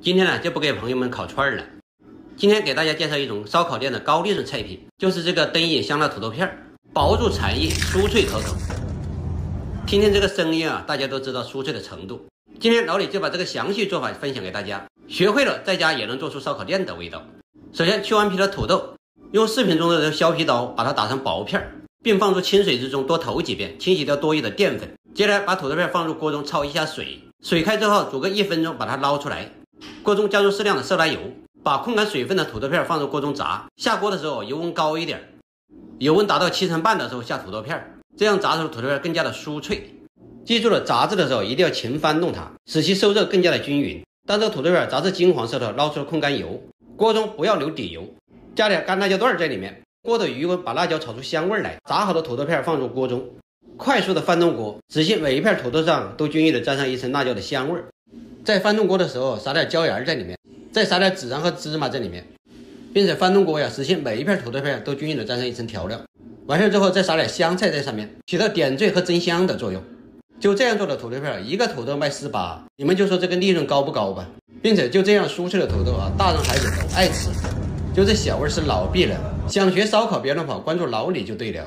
今天呢就不给朋友们烤串了，今天给大家介绍一种烧烤店的高利润菜品，就是这个灯影香辣土豆片，薄入蝉翼，酥脆可口。听听这个声音啊，大家都知道酥脆的程度。今天老李就把这个详细做法分享给大家，学会了在家也能做出烧烤店的味道。首先去完皮的土豆，用视频中的这削皮刀把它打成薄片，并放入清水之中多投几遍，清洗掉多余的淀粉。接着把土豆片放入锅中焯一下水，水开之后煮个一分钟，把它捞出来。锅中加入适量的色拉油，把控干水分的土豆片放入锅中炸。下锅的时候油温高一点，油温达到七成半的时候下土豆片，这样炸出的土豆片更加的酥脆。记住了，炸制的时候一定要勤翻动它，使其受热更加的均匀。当这个土豆片炸至金黄色的，捞出了控干油，锅中不要留底油，加点干辣椒段在里面。锅的余温把辣椒炒出香味来。炸好的土豆片放入锅中。快速的翻动锅，仔细每一片土豆上都均匀的沾上一层辣椒的香味儿。在翻动锅的时候，撒点椒盐在里面，再撒点孜然和芝麻在里面，并且翻动锅呀，使其每一片土豆片都均匀的沾上一层调料。完事之后，再撒点香菜在上面，起到点缀和增香的作用。就这样做的土豆片，一个土豆卖四八，你们就说这个利润高不高吧？并且就这样酥脆的土豆啊，大人孩子都爱吃。就这小味是老必了。想学烧烤别乱跑，关注老李就对了。